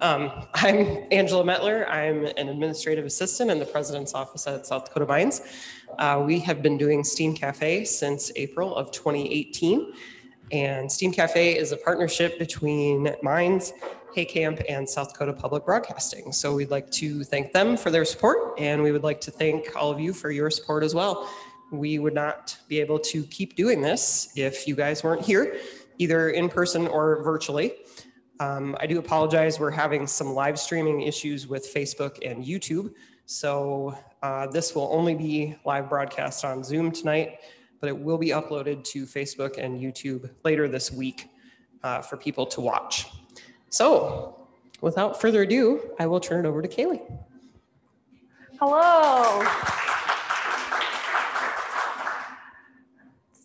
Um, I'm Angela Metler. I'm an administrative assistant in the president's office at South Dakota Mines. Uh, we have been doing Steam Cafe since April of 2018. And Steam Cafe is a partnership between Mines, Hay Camp, and South Dakota Public Broadcasting. So we'd like to thank them for their support, and we would like to thank all of you for your support as well. We would not be able to keep doing this if you guys weren't here, either in person or virtually. Um, I do apologize. We're having some live streaming issues with Facebook and YouTube. So uh, this will only be live broadcast on Zoom tonight, but it will be uploaded to Facebook and YouTube later this week uh, for people to watch. So without further ado, I will turn it over to Kayleigh. Hello.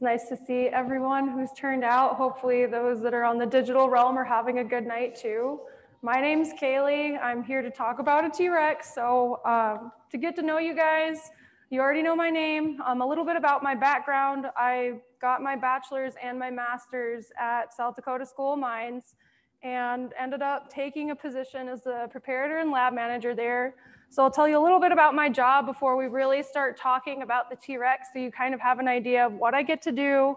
Nice to see everyone who's turned out. Hopefully those that are on the digital realm are having a good night too. My name's Kayleigh. I'm here to talk about a T-Rex. So um, to get to know you guys, you already know my name. Um, a little bit about my background. I got my bachelor's and my master's at South Dakota School of Mines and ended up taking a position as the preparator and lab manager there. So I'll tell you a little bit about my job before we really start talking about the T-Rex so you kind of have an idea of what I get to do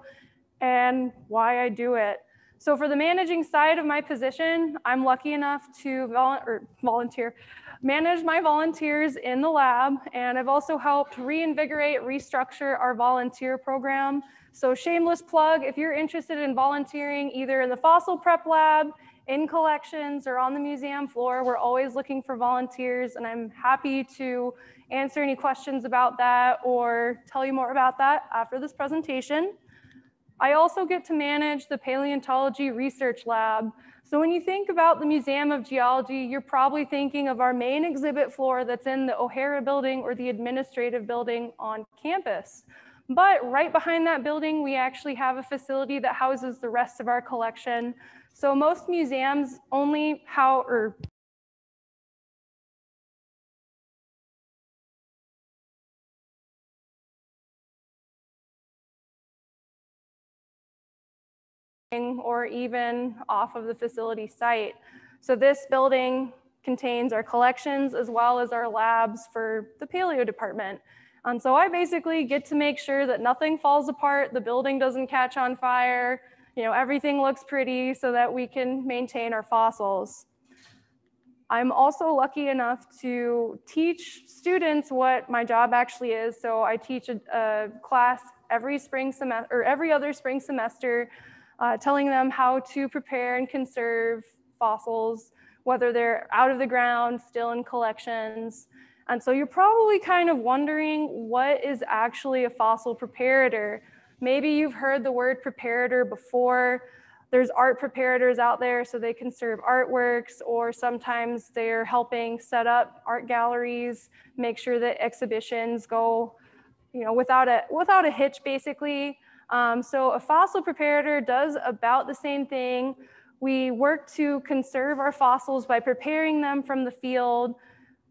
and why I do it. So for the managing side of my position, I'm lucky enough to vol volunteer, manage my volunteers in the lab, and I've also helped reinvigorate, restructure our volunteer program. So shameless plug, if you're interested in volunteering either in the fossil prep lab, in collections or on the museum floor. We're always looking for volunteers and I'm happy to answer any questions about that or tell you more about that after this presentation. I also get to manage the paleontology research lab. So when you think about the Museum of Geology, you're probably thinking of our main exhibit floor that's in the O'Hara building or the administrative building on campus. But right behind that building, we actually have a facility that houses the rest of our collection. So most museums only how or or even off of the facility site. So this building contains our collections as well as our labs for the paleo department. And so I basically get to make sure that nothing falls apart, the building doesn't catch on fire, you know, everything looks pretty so that we can maintain our fossils. I'm also lucky enough to teach students what my job actually is. So I teach a, a class every spring semester or every other spring semester, uh, telling them how to prepare and conserve fossils, whether they're out of the ground, still in collections. And so you're probably kind of wondering what is actually a fossil preparator? Maybe you've heard the word preparator before. There's art preparators out there so they can serve artworks, or sometimes they're helping set up art galleries, make sure that exhibitions go, you know, without a without a hitch, basically. Um, so a fossil preparator does about the same thing. We work to conserve our fossils by preparing them from the field,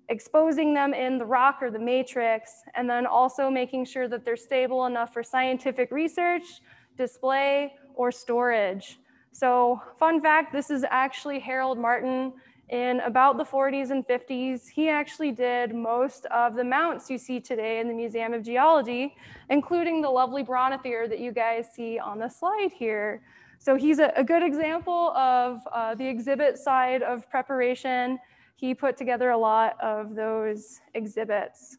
exposing them in the rock or the matrix, and then also making sure that they're stable enough for scientific research, display, or storage. So fun fact, this is actually Harold Martin in about the 40s and 50s. He actually did most of the mounts you see today in the Museum of Geology, including the lovely Brontothere that you guys see on the slide here. So he's a, a good example of uh, the exhibit side of preparation he put together a lot of those exhibits.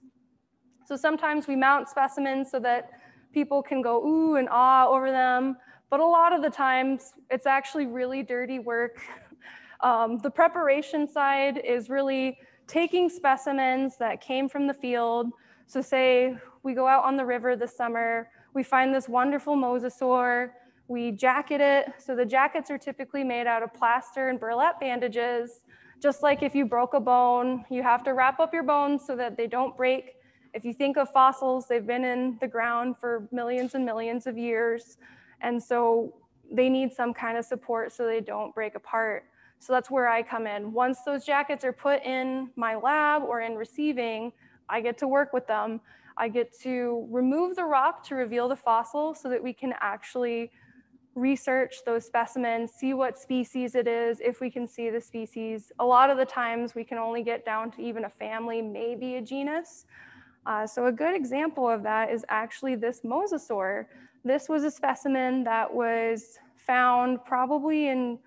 So sometimes we mount specimens so that people can go ooh and ah over them, but a lot of the times it's actually really dirty work. Um, the preparation side is really taking specimens that came from the field. So say we go out on the river this summer, we find this wonderful mosasaur, we jacket it. So the jackets are typically made out of plaster and burlap bandages. Just like if you broke a bone, you have to wrap up your bones so that they don't break. If you think of fossils, they've been in the ground for millions and millions of years. And so they need some kind of support so they don't break apart. So that's where I come in. Once those jackets are put in my lab or in receiving, I get to work with them. I get to remove the rock to reveal the fossil so that we can actually research those specimens, see what species it is, if we can see the species. A lot of the times we can only get down to even a family, maybe a genus. Uh, so a good example of that is actually this mosasaur. This was a specimen that was found probably in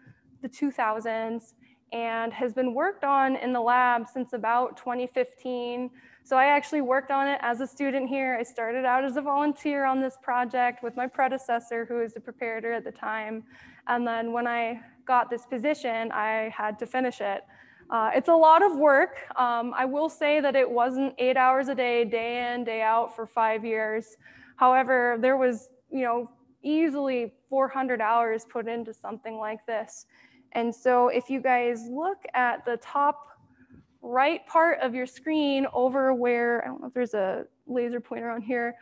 the 2000s and has been worked on in the lab since about 2015. So I actually worked on it as a student here. I started out as a volunteer on this project with my predecessor, who was the preparator at the time. And then when I got this position, I had to finish it. Uh, it's a lot of work. Um, I will say that it wasn't eight hours a day, day in, day out for five years. However, there was, you know, easily 400 hours put into something like this. And so if you guys look at the top right part of your screen over where, I don't know if there's a laser pointer on here,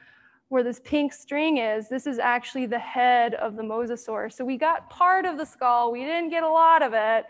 where this pink string is, this is actually the head of the mosasaur. So we got part of the skull, we didn't get a lot of it,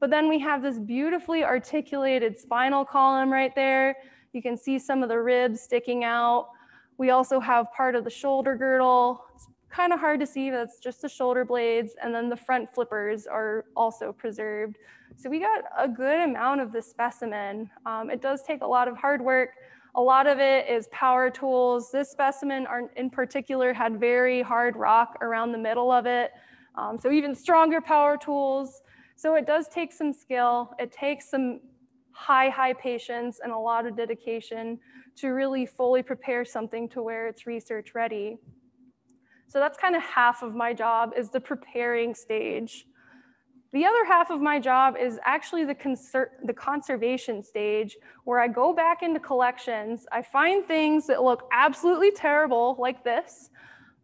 but then we have this beautifully articulated spinal column right there. You can see some of the ribs sticking out. We also have part of the shoulder girdle. It's kind of hard to see, that's just the shoulder blades. And then the front flippers are also preserved. So we got a good amount of the specimen. Um, it does take a lot of hard work. A lot of it is power tools. This specimen in particular had very hard rock around the middle of it. Um, so even stronger power tools. So it does take some skill. It takes some high, high patience and a lot of dedication to really fully prepare something to where it's research ready. So that's kind of half of my job is the preparing stage. The other half of my job is actually the, the conservation stage where I go back into collections. I find things that look absolutely terrible like this.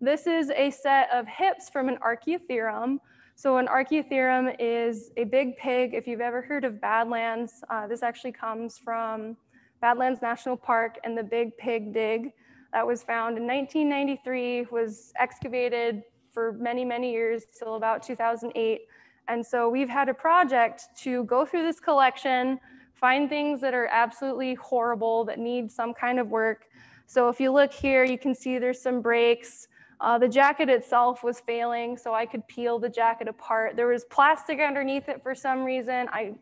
This is a set of hips from an Archaeotherium. So an Archaeotherium is a big pig. If you've ever heard of Badlands, uh, this actually comes from Badlands National Park and the Big Pig Dig that was found in 1993, was excavated for many, many years till about 2008 and so we've had a project to go through this collection, find things that are absolutely horrible that need some kind of work. So if you look here, you can see there's some breaks. Uh, the jacket itself was failing, so I could peel the jacket apart. There was plastic underneath it for some reason. I,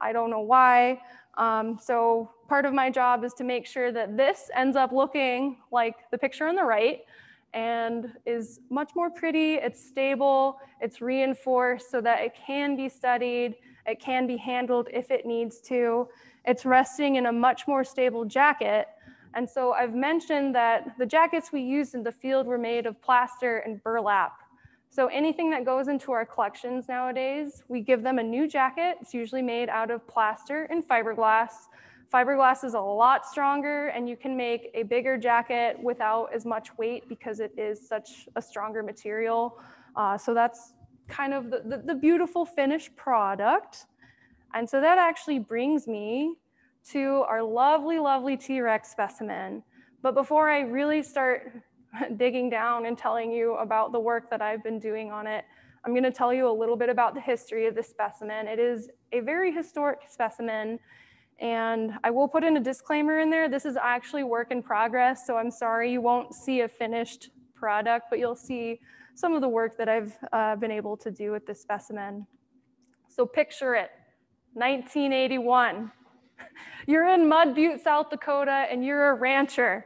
I don't know why. Um, so part of my job is to make sure that this ends up looking like the picture on the right and is much more pretty, it's stable, it's reinforced so that it can be studied, it can be handled if it needs to. It's resting in a much more stable jacket. And so I've mentioned that the jackets we used in the field were made of plaster and burlap. So anything that goes into our collections nowadays, we give them a new jacket. It's usually made out of plaster and fiberglass. Fiberglass is a lot stronger and you can make a bigger jacket without as much weight because it is such a stronger material. Uh, so that's kind of the, the, the beautiful finished product. And so that actually brings me to our lovely, lovely T-Rex specimen. But before I really start digging down and telling you about the work that I've been doing on it, I'm gonna tell you a little bit about the history of this specimen. It is a very historic specimen and I will put in a disclaimer in there. This is actually work in progress. So I'm sorry you won't see a finished product, but you'll see some of the work that I've uh, been able to do with this specimen. So picture it, 1981. You're in Mud Butte, South Dakota, and you're a rancher.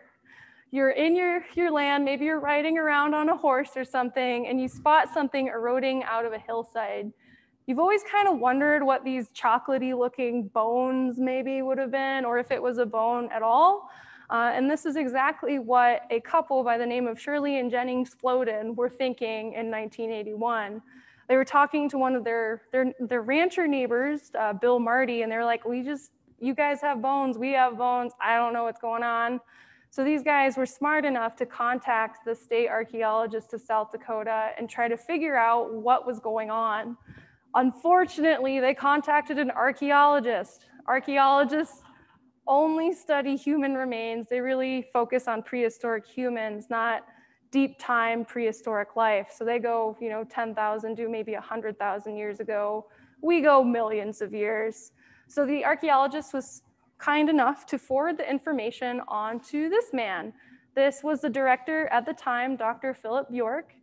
You're in your, your land, maybe you're riding around on a horse or something, and you spot something eroding out of a hillside. You've always kind of wondered what these chocolatey looking bones maybe would have been, or if it was a bone at all. Uh, and this is exactly what a couple by the name of Shirley and Jennings Floden were thinking in 1981. They were talking to one of their, their, their rancher neighbors, uh, Bill Marty, and they're like, we just, you guys have bones, we have bones, I don't know what's going on. So these guys were smart enough to contact the state archaeologist of South Dakota and try to figure out what was going on. Unfortunately, they contacted an archaeologist. Archaeologists only study human remains. They really focus on prehistoric humans, not deep time prehistoric life. So they go, you know, 10,000 to maybe 100,000 years ago. We go millions of years. So the archaeologist was kind enough to forward the information on to this man. This was the director at the time, Dr. Philip Bjork.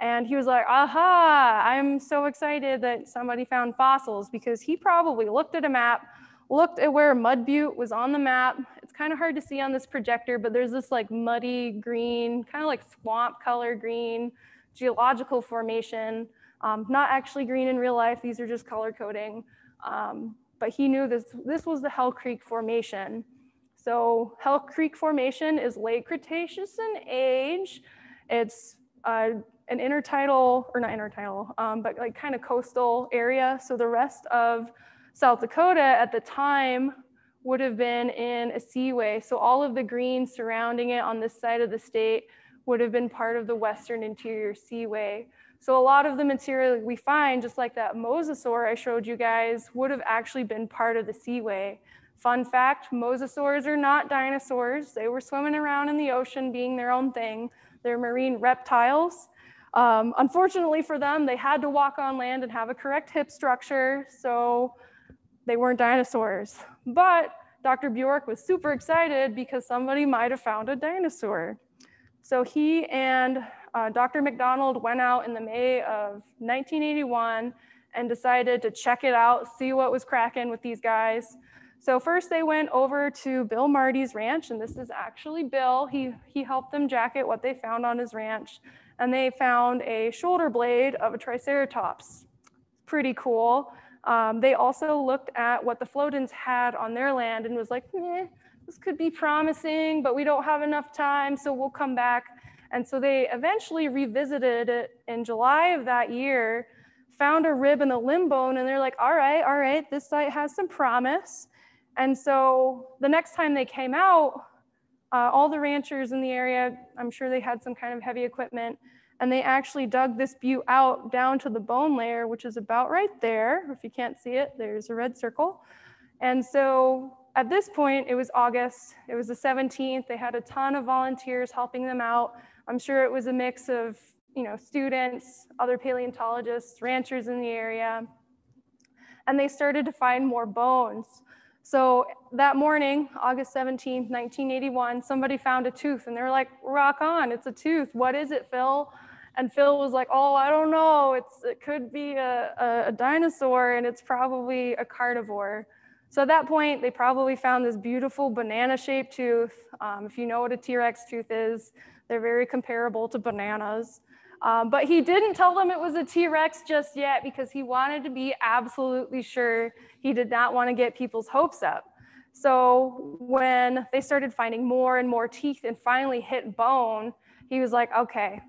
And he was like, aha, I'm so excited that somebody found fossils because he probably looked at a map, looked at where Mud Butte was on the map. It's kind of hard to see on this projector, but there's this like muddy green, kind of like swamp color green geological formation. Um, not actually green in real life, these are just color coding. Um, but he knew this, this was the Hell Creek Formation. So Hell Creek Formation is late Cretaceous in age. It's uh, an intertidal, or not intertidal, um, but like kind of coastal area. So the rest of South Dakota at the time would have been in a seaway. So all of the green surrounding it on this side of the state would have been part of the Western Interior Seaway. So a lot of the material we find, just like that mosasaur I showed you guys, would have actually been part of the seaway. Fun fact, mosasaurs are not dinosaurs. They were swimming around in the ocean being their own thing. They're marine reptiles. Um, unfortunately for them, they had to walk on land and have a correct hip structure, so they weren't dinosaurs. But Dr. Bjork was super excited because somebody might have found a dinosaur. So he and uh, Dr. McDonald went out in the May of 1981 and decided to check it out, see what was cracking with these guys. So first they went over to Bill Marty's ranch, and this is actually Bill. He, he helped them jacket what they found on his ranch and they found a shoulder blade of a Triceratops. Pretty cool. Um, they also looked at what the Flodens had on their land and was like, eh, this could be promising, but we don't have enough time, so we'll come back. And so they eventually revisited it in July of that year, found a rib and a limb bone, and they're like, all right, all right, this site has some promise. And so the next time they came out, uh, all the ranchers in the area, I'm sure they had some kind of heavy equipment, and they actually dug this butte out down to the bone layer, which is about right there. If you can't see it, there's a red circle. And so at this point, it was August, it was the 17th. They had a ton of volunteers helping them out. I'm sure it was a mix of you know, students, other paleontologists, ranchers in the area. And they started to find more bones. So that morning, August 17, 1981, somebody found a tooth and they were like, rock on, it's a tooth. What is it, Phil? And Phil was like, oh, I don't know. It's, it could be a, a, a dinosaur and it's probably a carnivore. So at that point, they probably found this beautiful banana shaped tooth. Um, if you know what a T-Rex tooth is, they're very comparable to bananas. Um, but he didn't tell them it was a T-Rex just yet because he wanted to be absolutely sure he did not want to get people's hopes up. So when they started finding more and more teeth and finally hit bone, he was like, okay,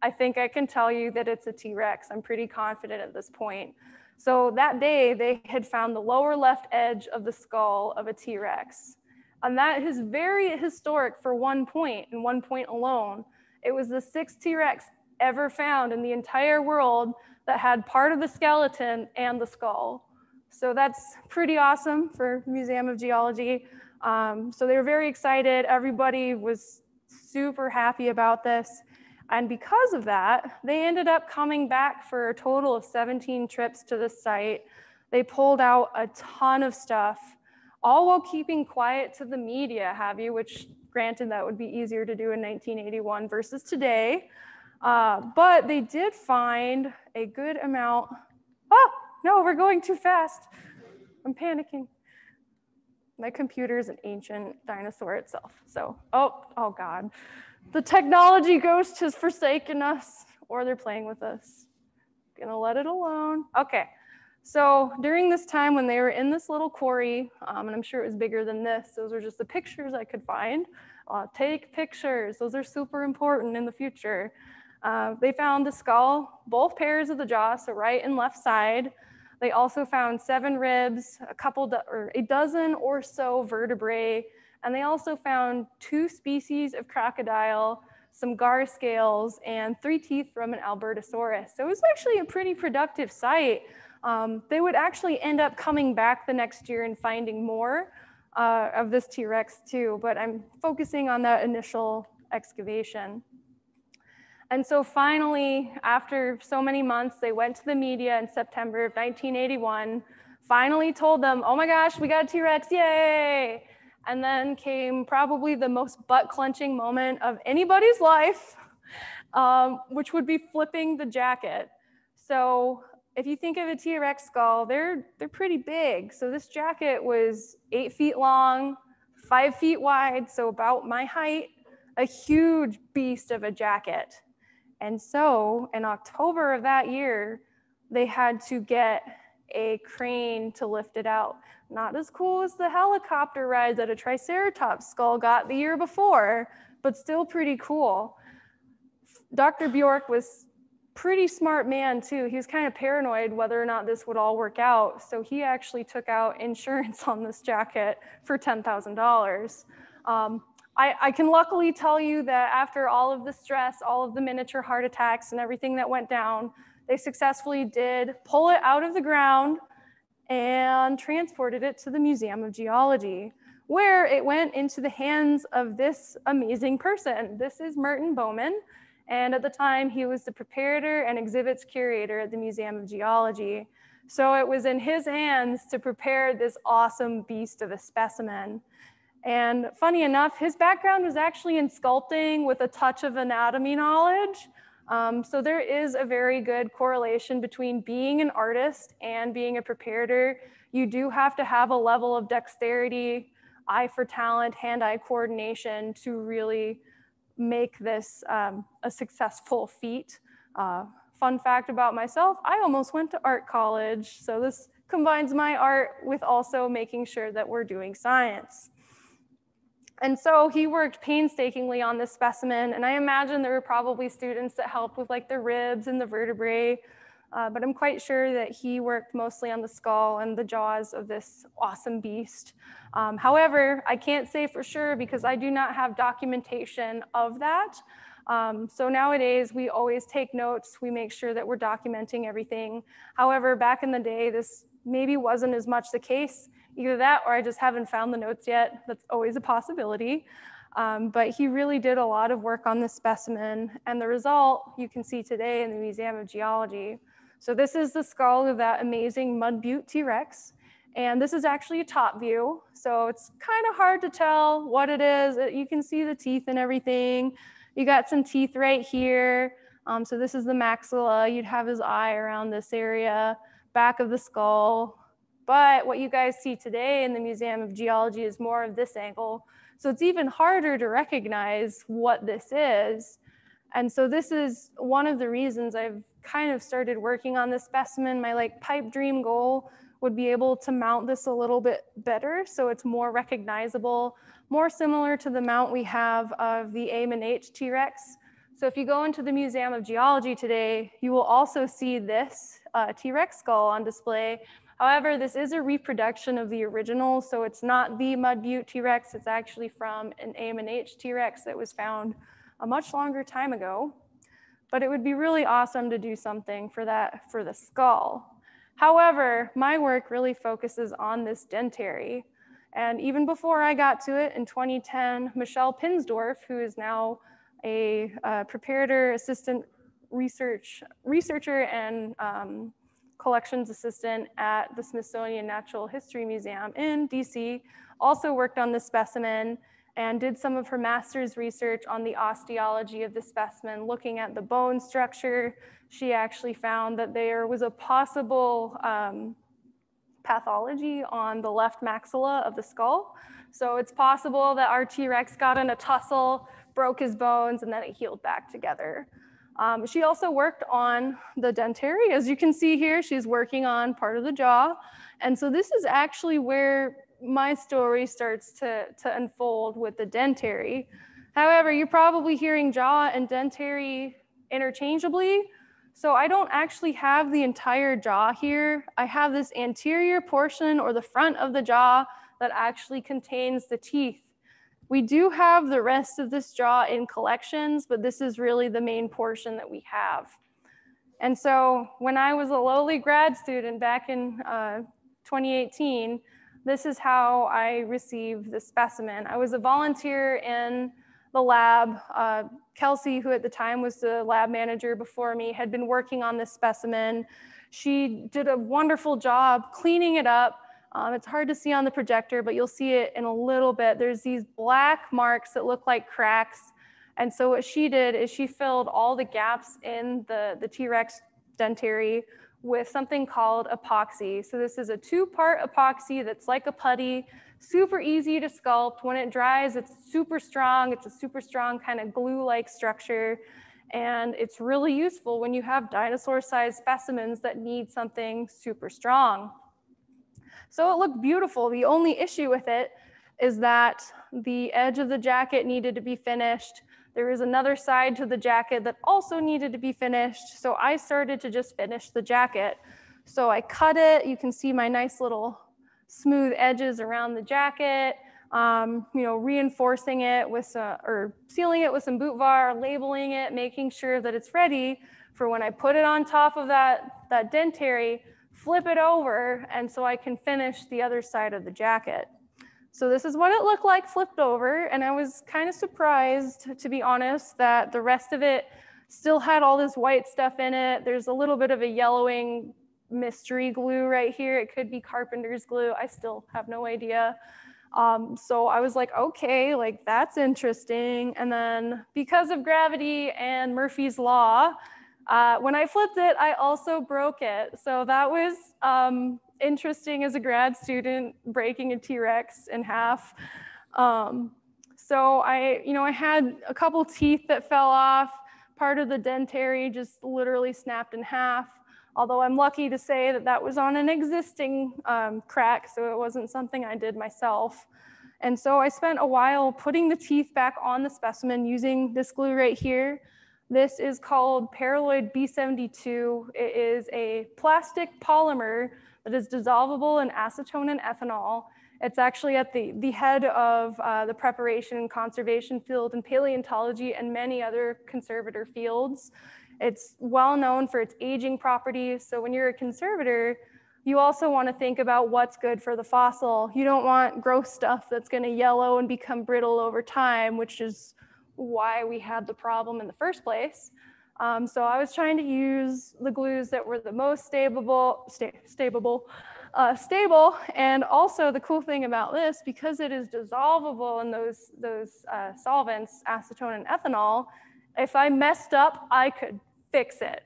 I think I can tell you that it's a T-Rex. I'm pretty confident at this point. So that day they had found the lower left edge of the skull of a T-Rex. And that is very historic for one point and one point alone. It was the sixth T-Rex ever found in the entire world that had part of the skeleton and the skull. So that's pretty awesome for Museum of Geology. Um, so they were very excited. Everybody was super happy about this. And because of that, they ended up coming back for a total of 17 trips to the site. They pulled out a ton of stuff, all while keeping quiet to the media, have you, which granted that would be easier to do in 1981 versus today. Uh, but they did find a good amount. Oh, no, we're going too fast. I'm panicking. My computer is an ancient dinosaur itself. So, oh, oh God. The technology ghost has forsaken us, or they're playing with us. Gonna let it alone. Okay. So during this time when they were in this little quarry, um, and I'm sure it was bigger than this, those are just the pictures I could find. Uh, take pictures, those are super important in the future. Uh, they found the skull, both pairs of the jaw, so right and left side. They also found seven ribs, a couple, or a dozen or so vertebrae, and they also found two species of crocodile, some gar scales, and three teeth from an Albertosaurus. So it was actually a pretty productive site. Um, they would actually end up coming back the next year and finding more uh, of this T-Rex too, but I'm focusing on that initial excavation. And so finally, after so many months, they went to the media in September of 1981, finally told them, oh my gosh, we got a T-Rex, yay! And then came probably the most butt clenching moment of anybody's life. um, which would be flipping the jacket. So if you think of a T-Rex skull, they're, they're pretty big. So this jacket was eight feet long, five feet wide, so about my height, a huge beast of a jacket. And so in October of that year, they had to get a crane to lift it out. Not as cool as the helicopter rides that a Triceratops skull got the year before, but still pretty cool. Dr. Bjork was pretty smart man too. He was kind of paranoid whether or not this would all work out. So he actually took out insurance on this jacket for $10,000. Um, I, I, can luckily tell you that after all of the stress, all of the miniature heart attacks and everything that went down, they successfully did pull it out of the ground and transported it to the Museum of Geology, where it went into the hands of this amazing person. This is Merton Bowman. And at the time, he was the preparator and exhibits curator at the Museum of Geology. So it was in his hands to prepare this awesome beast of a specimen. And funny enough, his background was actually in sculpting with a touch of anatomy knowledge. Um, so there is a very good correlation between being an artist and being a preparator. You do have to have a level of dexterity, eye for talent, hand-eye coordination to really make this um, a successful feat. Uh, fun fact about myself, I almost went to art college. So this combines my art with also making sure that we're doing science. And so he worked painstakingly on this specimen, and I imagine there were probably students that helped with like the ribs and the vertebrae, uh, but I'm quite sure that he worked mostly on the skull and the jaws of this awesome beast. Um, however, I can't say for sure because I do not have documentation of that. Um, so nowadays, we always take notes. We make sure that we're documenting everything. However, back in the day, this maybe wasn't as much the case. Either that or I just haven't found the notes yet. That's always a possibility. Um, but he really did a lot of work on this specimen. And the result you can see today in the Museum of Geology. So this is the skull of that amazing Mud Butte T-Rex. And this is actually a top view. So it's kind of hard to tell what it is. You can see the teeth and everything. You got some teeth right here. Um, so this is the maxilla. You'd have his eye around this area, back of the skull, but what you guys see today in the Museum of Geology is more of this angle. So it's even harder to recognize what this is. And so this is one of the reasons I've kind of started working on this specimen. My like pipe dream goal would be able to mount this a little bit better so it's more recognizable, more similar to the mount we have of the Amon T-Rex. So if you go into the Museum of Geology today, you will also see this uh, T-Rex skull on display However, this is a reproduction of the original, so it's not the Mud Butte T-Rex, it's actually from an Amon T-Rex that was found a much longer time ago. But it would be really awesome to do something for that, for the skull. However, my work really focuses on this dentary. And even before I got to it in 2010, Michelle Pinsdorf, who is now a preparator assistant research researcher and um, collections assistant at the Smithsonian Natural History Museum in DC, also worked on the specimen and did some of her master's research on the osteology of the specimen, looking at the bone structure. She actually found that there was a possible um, pathology on the left maxilla of the skull. So it's possible that our T-Rex got in a tussle, broke his bones, and then it healed back together. Um, she also worked on the dentary. As you can see here, she's working on part of the jaw. And so this is actually where my story starts to, to unfold with the dentary. However, you're probably hearing jaw and dentary interchangeably. So I don't actually have the entire jaw here. I have this anterior portion or the front of the jaw that actually contains the teeth. We do have the rest of this jaw in collections, but this is really the main portion that we have. And so when I was a lowly grad student back in uh, 2018, this is how I received the specimen. I was a volunteer in the lab. Uh, Kelsey, who at the time was the lab manager before me, had been working on this specimen. She did a wonderful job cleaning it up, um, it's hard to see on the projector, but you'll see it in a little bit. There's these black marks that look like cracks. And so what she did is she filled all the gaps in the, the T-Rex dentary with something called epoxy. So this is a two-part epoxy that's like a putty, super easy to sculpt. When it dries, it's super strong. It's a super strong kind of glue-like structure. And it's really useful when you have dinosaur-sized specimens that need something super strong. So it looked beautiful. The only issue with it is that the edge of the jacket needed to be finished. There was another side to the jacket that also needed to be finished. So I started to just finish the jacket. So I cut it. You can see my nice little smooth edges around the jacket. Um, you know, reinforcing it with some, or sealing it with some Butvar, labeling it, making sure that it's ready for when I put it on top of that, that dentary, flip it over, and so I can finish the other side of the jacket. So this is what it looked like flipped over, and I was kind of surprised, to be honest, that the rest of it still had all this white stuff in it. There's a little bit of a yellowing mystery glue right here. It could be carpenter's glue. I still have no idea. Um, so I was like, okay, like that's interesting. And then because of gravity and Murphy's Law, uh, when I flipped it, I also broke it. So that was um, interesting as a grad student, breaking a T-Rex in half. Um, so I, you know, I had a couple teeth that fell off. Part of the dentary just literally snapped in half. Although I'm lucky to say that that was on an existing um, crack, so it wasn't something I did myself. And so I spent a while putting the teeth back on the specimen using this glue right here. This is called Paraloid B72. It is a plastic polymer that is dissolvable in acetone and ethanol. It's actually at the, the head of uh, the preparation and conservation field in paleontology and many other conservator fields. It's well known for its aging properties. So when you're a conservator, you also want to think about what's good for the fossil. You don't want gross stuff that's going to yellow and become brittle over time, which is why we had the problem in the first place. Um, so I was trying to use the glues that were the most stable, sta stable, uh, stable. And also the cool thing about this, because it is dissolvable in those, those uh, solvents, acetone and ethanol, if I messed up, I could fix it.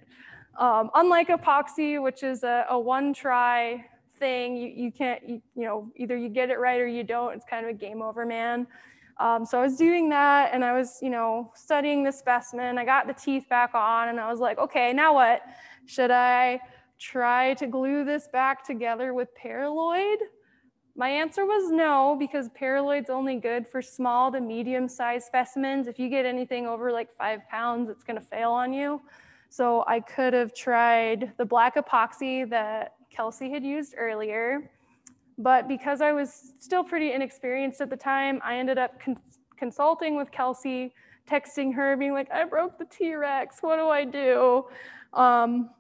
Um, unlike epoxy, which is a, a one try thing, you, you can't, you, you know, either you get it right or you don't. It's kind of a game over, man. Um, so I was doing that and I was, you know, studying the specimen. I got the teeth back on and I was like, okay, now what? Should I try to glue this back together with paraloid? My answer was no, because paraloid's only good for small to medium sized specimens. If you get anything over like five pounds, it's gonna fail on you. So I could have tried the black epoxy that Kelsey had used earlier. But because I was still pretty inexperienced at the time, I ended up con consulting with Kelsey, texting her, being like, I broke the T-Rex, what do I do? Um,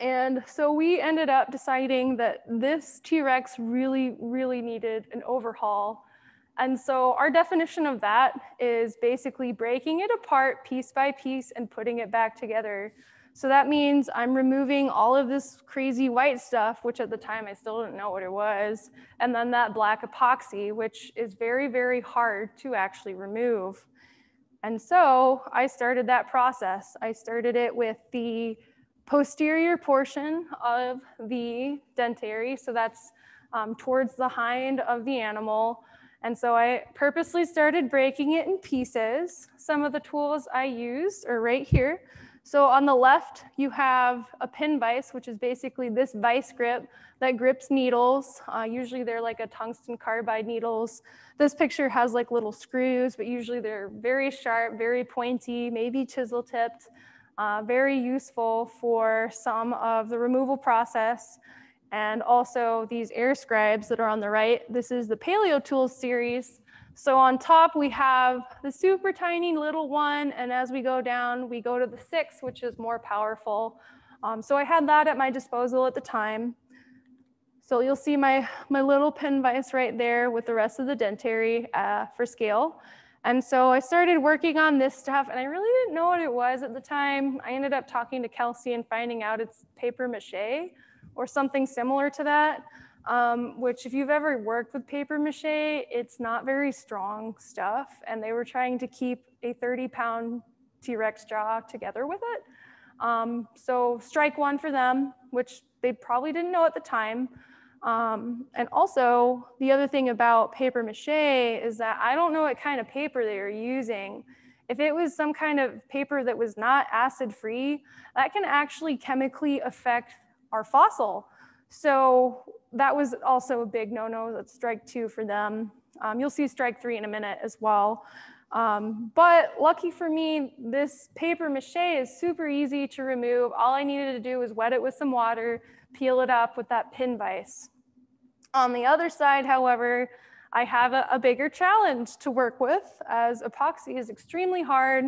and so we ended up deciding that this T-Rex really, really needed an overhaul. And so our definition of that is basically breaking it apart piece by piece and putting it back together. So that means I'm removing all of this crazy white stuff, which at the time I still didn't know what it was, and then that black epoxy, which is very, very hard to actually remove. And so I started that process. I started it with the posterior portion of the dentary. So that's um, towards the hind of the animal. And so I purposely started breaking it in pieces. Some of the tools I used are right here. So on the left, you have a pin vise, which is basically this vise grip that grips needles. Uh, usually they're like a tungsten carbide needles. This picture has like little screws, but usually they're very sharp, very pointy, maybe chisel tipped, uh, very useful for some of the removal process. And also these air scribes that are on the right. This is the Paleo Tools series. So on top, we have the super tiny little one. And as we go down, we go to the six, which is more powerful. Um, so I had that at my disposal at the time. So you'll see my, my little pin vise right there with the rest of the dentary uh, for scale. And so I started working on this stuff and I really didn't know what it was at the time. I ended up talking to Kelsey and finding out it's paper mache or something similar to that. Um, which if you've ever worked with paper mache, it's not very strong stuff. And they were trying to keep a 30 pound T-Rex jaw together with it. Um, so strike one for them, which they probably didn't know at the time. Um, and also the other thing about paper mache is that I don't know what kind of paper they are using. If it was some kind of paper that was not acid free, that can actually chemically affect our fossil. So that was also a big no-no. That's strike two for them. Um, you'll see strike three in a minute as well. Um, but lucky for me, this paper mache is super easy to remove. All I needed to do was wet it with some water, peel it up with that pin vise. On the other side, however, I have a, a bigger challenge to work with as epoxy is extremely hard.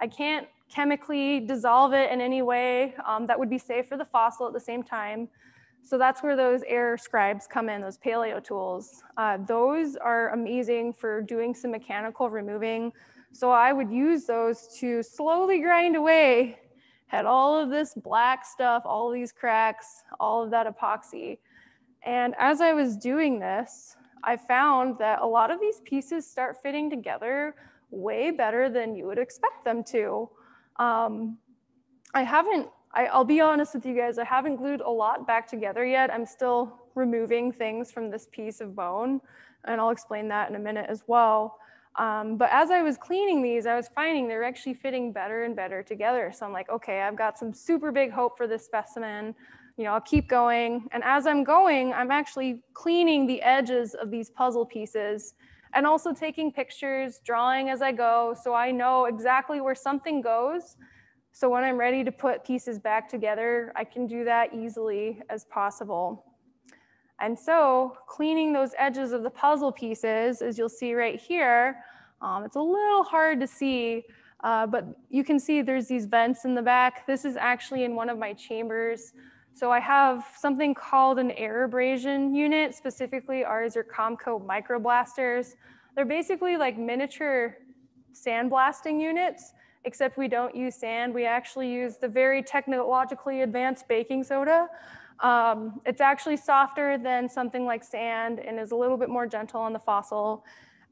I can't chemically dissolve it in any way um, that would be safe for the fossil at the same time. So that's where those air scribes come in, those paleo tools. Uh, those are amazing for doing some mechanical removing. So I would use those to slowly grind away at all of this black stuff, all these cracks, all of that epoxy. And as I was doing this, I found that a lot of these pieces start fitting together way better than you would expect them to. Um, I haven't I, will be honest with you guys, I haven't glued a lot back together yet. I'm still removing things from this piece of bone, and I'll explain that in a minute as well. Um, but as I was cleaning these, I was finding they're actually fitting better and better together. So I'm like, okay, I've got some super big hope for this specimen. You know, I'll keep going. And as I'm going, I'm actually cleaning the edges of these puzzle pieces and also taking pictures, drawing as I go, so I know exactly where something goes so when I'm ready to put pieces back together, I can do that easily as possible. And so cleaning those edges of the puzzle pieces, as you'll see right here, um, it's a little hard to see, uh, but you can see there's these vents in the back. This is actually in one of my chambers. So I have something called an air abrasion unit, specifically ours are Comco microblasters. They're basically like miniature sandblasting units except we don't use sand. We actually use the very technologically advanced baking soda. Um, it's actually softer than something like sand and is a little bit more gentle on the fossil.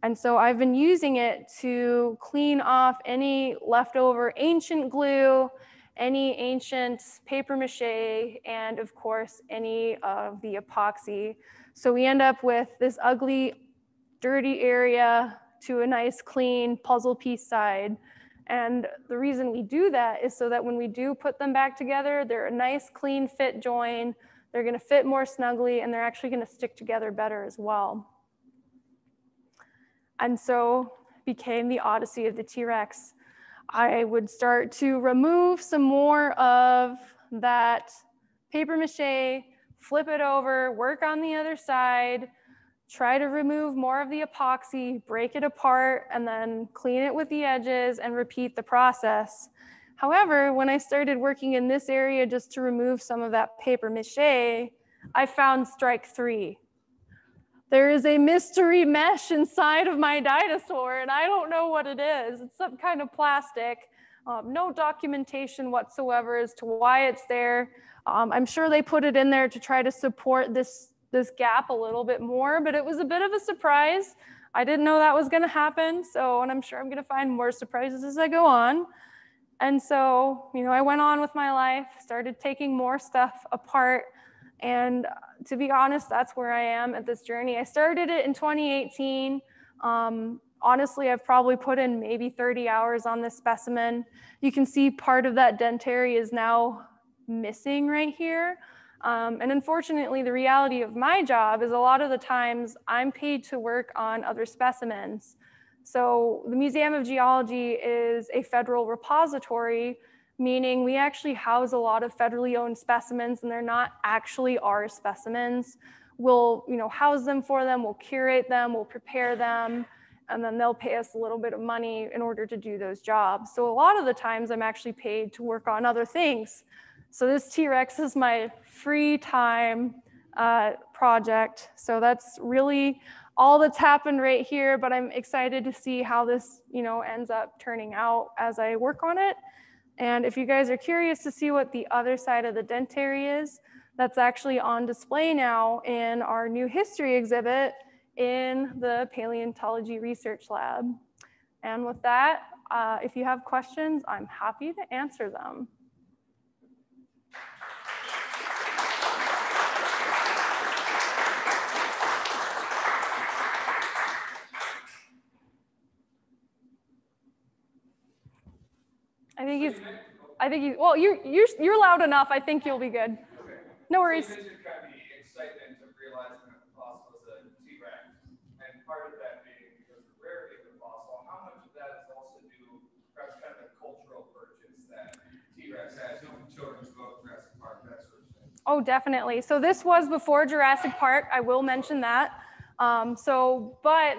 And so I've been using it to clean off any leftover ancient glue, any ancient paper mache, and of course, any of the epoxy. So we end up with this ugly, dirty area to a nice, clean puzzle piece side. And the reason we do that is so that when we do put them back together, they're a nice, clean fit join. They're gonna fit more snugly and they're actually gonna stick together better as well. And so became the odyssey of the T-Rex. I would start to remove some more of that paper mache, flip it over, work on the other side, try to remove more of the epoxy, break it apart, and then clean it with the edges and repeat the process. However, when I started working in this area just to remove some of that paper mache, I found strike three. There is a mystery mesh inside of my dinosaur, and I don't know what it is. It's some kind of plastic. Um, no documentation whatsoever as to why it's there. Um, I'm sure they put it in there to try to support this this gap a little bit more, but it was a bit of a surprise. I didn't know that was gonna happen. So, and I'm sure I'm gonna find more surprises as I go on. And so, you know, I went on with my life, started taking more stuff apart. And to be honest, that's where I am at this journey. I started it in 2018. Um, honestly, I've probably put in maybe 30 hours on this specimen. You can see part of that dentary is now missing right here. Um, and unfortunately, the reality of my job is a lot of the times I'm paid to work on other specimens. So the Museum of Geology is a federal repository, meaning we actually house a lot of federally owned specimens and they're not actually our specimens. We'll you know, house them for them, we'll curate them, we'll prepare them, and then they'll pay us a little bit of money in order to do those jobs. So a lot of the times I'm actually paid to work on other things. So this T-Rex is my free time uh, project. So that's really all that's happened right here, but I'm excited to see how this, you know, ends up turning out as I work on it. And if you guys are curious to see what the other side of the dentary is, that's actually on display now in our new history exhibit in the Paleontology Research Lab. And with that, uh, if you have questions, I'm happy to answer them. I think he's, I think he's, well, you're, you're, you're loud enough. I think you'll be good. No worries. Oh, definitely. So this was before Jurassic Park. I will mention that. Um, so, but,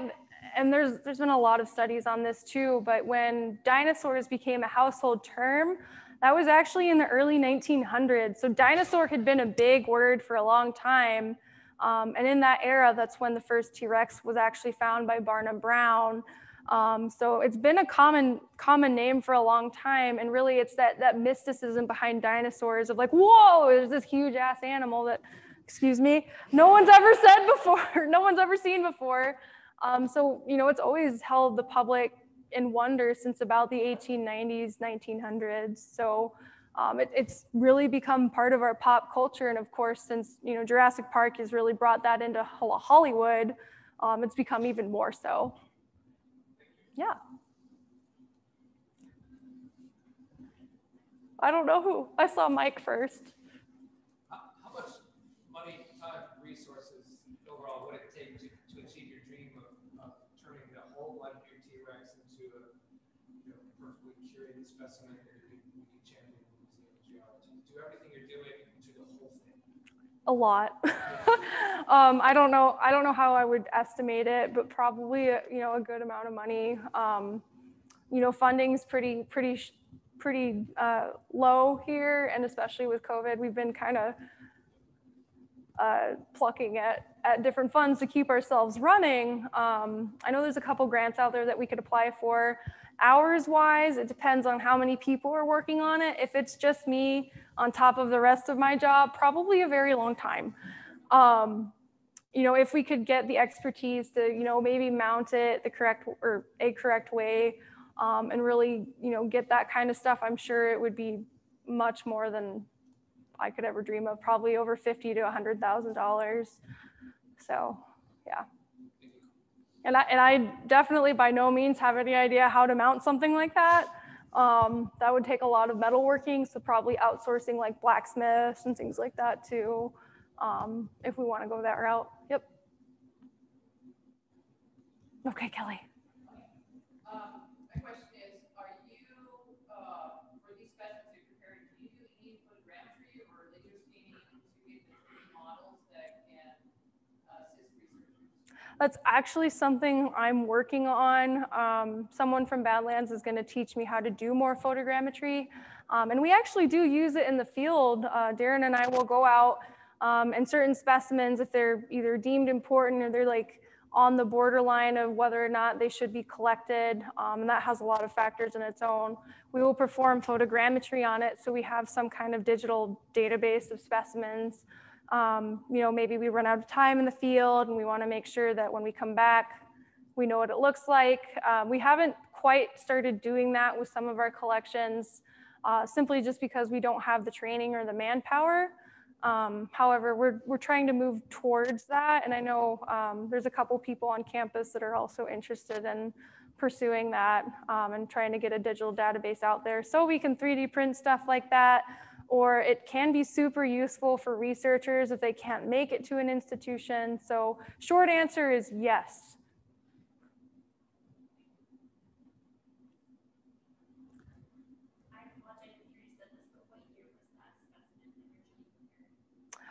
and there's there's been a lot of studies on this too. But when dinosaurs became a household term, that was actually in the early 1900s. So dinosaur had been a big word for a long time. Um, and in that era, that's when the first T-Rex was actually found by Barnum Brown. Um, so it's been a common common name for a long time, and really it's that that mysticism behind dinosaurs of like, whoa, there's this huge ass animal that, excuse me, no one's ever said before, no one's ever seen before. Um, so you know, it's always held the public in wonder since about the 1890s, 1900s. So. Um, it, it's really become part of our pop culture, and of course, since you know Jurassic Park has really brought that into Hollywood, um, it's become even more so. Yeah. I don't know who. I saw Mike first. How, how much money, time, resources overall would it take to, to achieve your dream of, of turning the whole life of your T-Rex into a you know, perfectly curated specimen you can, champion in museum geology? Do everything you're doing to the whole thing? A lot. um, I don't know. I don't know how I would estimate it, but probably a, you know a good amount of money. Um, you know, funding's pretty pretty pretty uh, low here, and especially with COVID, we've been kind of uh, plucking at at different funds to keep ourselves running. Um, I know there's a couple grants out there that we could apply for. Hours wise, it depends on how many people are working on it. If it's just me on top of the rest of my job, probably a very long time. Um, you know, if we could get the expertise to, you know, maybe mount it the correct or a correct way um, and really, you know, get that kind of stuff, I'm sure it would be much more than I could ever dream of, probably over 50 to $100,000. So, yeah. And I, and I definitely by no means have any idea how to mount something like that. Um, that would take a lot of metalworking, so probably outsourcing like blacksmiths and things like that too um, if we want to go that route. Yep. Okay, Kelly. Um, my question is, are you, uh, for these specimens you're preparing, do you do any photogrammetry or laser scanning to get the 3D models that can assist researchers? That's actually something I'm working on. Um, someone from Badlands is going to teach me how to do more photogrammetry. Um, and we actually do use it in the field. Uh, Darren and I will go out um, and certain specimens, if they're either deemed important or they're like on the borderline of whether or not they should be collected, um, and that has a lot of factors in its own, we will perform photogrammetry on it so we have some kind of digital database of specimens. Um, you know, maybe we run out of time in the field and we want to make sure that when we come back, we know what it looks like. Um, we haven't quite started doing that with some of our collections, uh, simply just because we don't have the training or the manpower. Um, however, we're, we're trying to move towards that. And I know um, there's a couple people on campus that are also interested in pursuing that um, and trying to get a digital database out there so we can 3D print stuff like that. Or it can be super useful for researchers if they can't make it to an institution. So short answer is yes.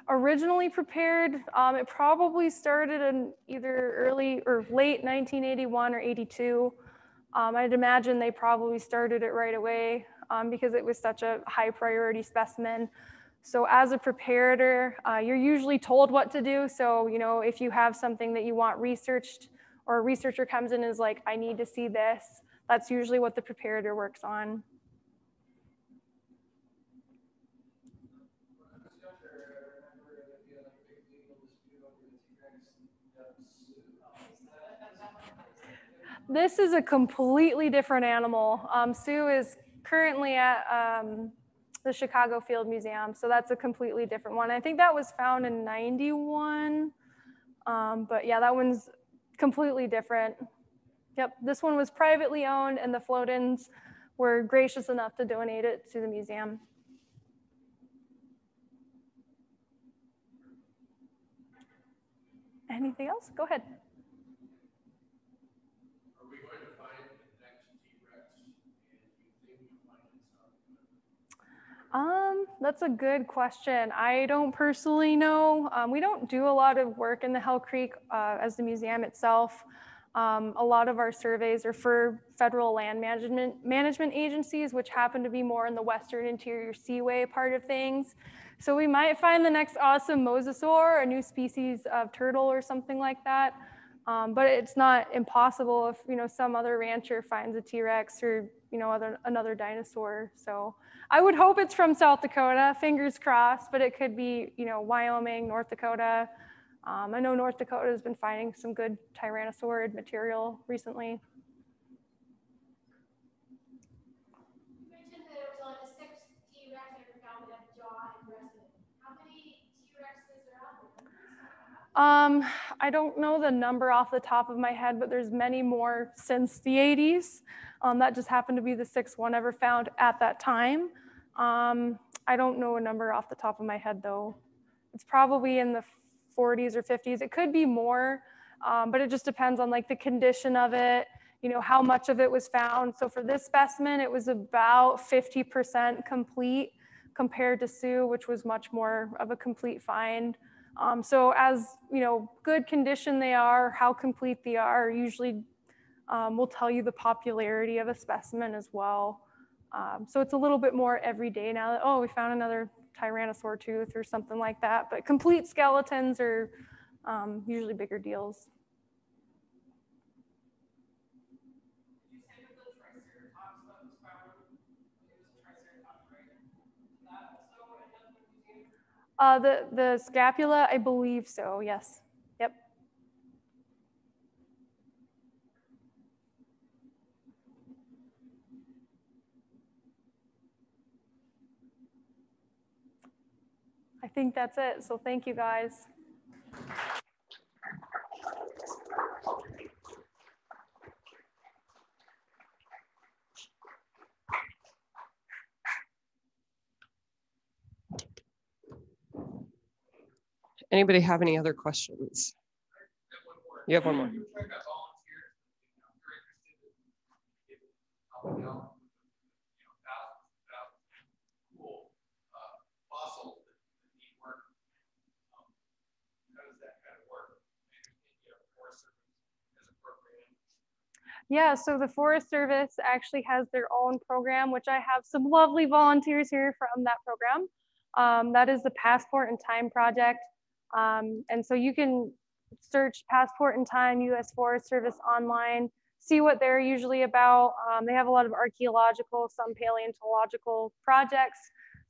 originally prepared, um, it probably started in either early or late 1981 or 82. Um, I'd imagine they probably started it right away um, because it was such a high priority specimen. So as a preparator, uh, you're usually told what to do. So, you know, if you have something that you want researched or a researcher comes in and is like, I need to see this, that's usually what the preparator works on. this is a completely different animal. Um, Sue is currently at um, the Chicago Field Museum, so that's a completely different one. I think that was found in 91. Um, but yeah, that one's completely different. Yep, this one was privately owned and the Floatins were gracious enough to donate it to the museum. Anything else? Go ahead. Are we going to find the next T-Rex? And you think you'll find it in South Dakota? Um, that's a good question. I don't personally know. Um, we don't do a lot of work in the Hell Creek uh, as the museum itself. Um, a lot of our surveys are for federal land management management agencies, which happen to be more in the western interior seaway part of things. So we might find the next awesome mosasaur, a new species of turtle or something like that. Um, but it's not impossible if you know some other rancher finds a T-Rex or you know other another dinosaur. So I would hope it's from South Dakota, fingers crossed. But it could be you know Wyoming, North Dakota. Um, I know North Dakota has been finding some good tyrannosaurid material recently. You mentioned that it was only the six T-Rex that were found that have jaw and breast. in it. How many T-Rexes are out there? Um, I don't know the number off the top of my head, but there's many more since the 80s. Um, that just happened to be the sixth one ever found at that time. Um, I don't know a number off the top of my head though. It's probably in the 40s or 50s. It could be more, um, but it just depends on like the condition of it, you know, how much of it was found. So for this specimen, it was about 50% complete compared to Sue, which was much more of a complete find. Um, so as you know, good condition they are, how complete they are, usually um, will tell you the popularity of a specimen as well. Um, so it's a little bit more every day now that, oh, we found another tyrannosaur tooth or something like that. But complete skeletons are um, usually bigger deals. Did you say that the Triceratops that was found, it was a Triceratops, right? That also ended up in the museum? Uh, the, the scapula, I believe so, yes. Yep. I think that's it. So thank you guys. Anybody have any other questions? I have one more. You have one more. You were talking about volunteers, you know, if you're interested in in helping out, you know, thousands, and thousands of cool, uh, fossils that that need work. Um, How does that kind of work? I understand you have Forest Service as a program. Yeah, so the Forest Service actually has their own program, which I have some lovely volunteers here from that program. Um, that is the Passport in Time project. Um, and so you can search Passport in Time US Forest Service online, see what they're usually about. Um, they have a lot of archaeological, some paleontological projects.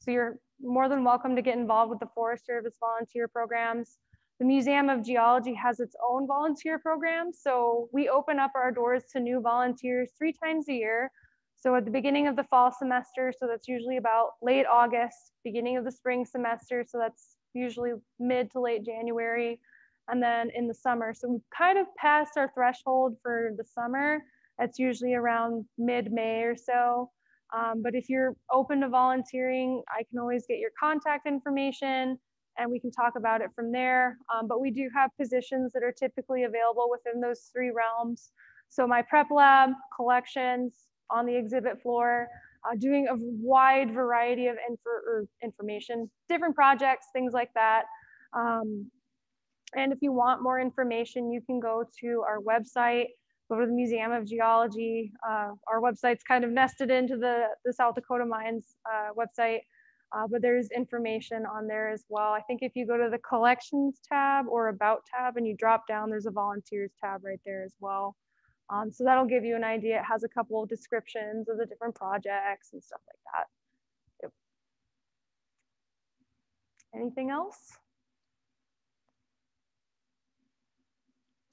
So you're more than welcome to get involved with the Forest Service volunteer programs. The Museum of Geology has its own volunteer program. So we open up our doors to new volunteers three times a year. So at the beginning of the fall semester, so that's usually about late August, beginning of the spring semester, so that's usually mid to late January, and then in the summer. So we've kind of passed our threshold for the summer. That's usually around mid-May or so. Um, but if you're open to volunteering, I can always get your contact information and we can talk about it from there. Um, but we do have positions that are typically available within those three realms. So my prep lab, collections on the exhibit floor, uh, doing a wide variety of infor information, different projects, things like that. Um, and if you want more information, you can go to our website, go to the Museum of Geology. Uh, our website's kind of nested into the, the South Dakota Mines uh, website, uh, but there's information on there as well. I think if you go to the collections tab or about tab and you drop down, there's a volunteers tab right there as well. Um, so that'll give you an idea. It has a couple of descriptions of the different projects and stuff like that. Yep. Anything else?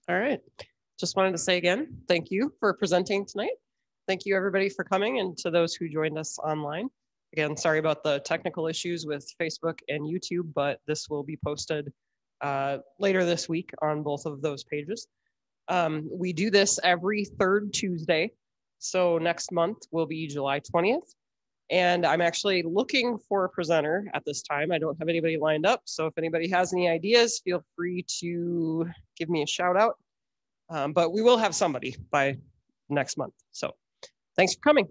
All right. just wanted to say again, thank you for presenting tonight. Thank you, everybody, for coming and to those who joined us online. Again, sorry about the technical issues with Facebook and YouTube, but this will be posted uh, later this week on both of those pages. Um, we do this every third Tuesday. So next month will be July 20th. And I'm actually looking for a presenter at this time. I don't have anybody lined up. So if anybody has any ideas, feel free to give me a shout out. Um, but we will have somebody by next month. So thanks for coming.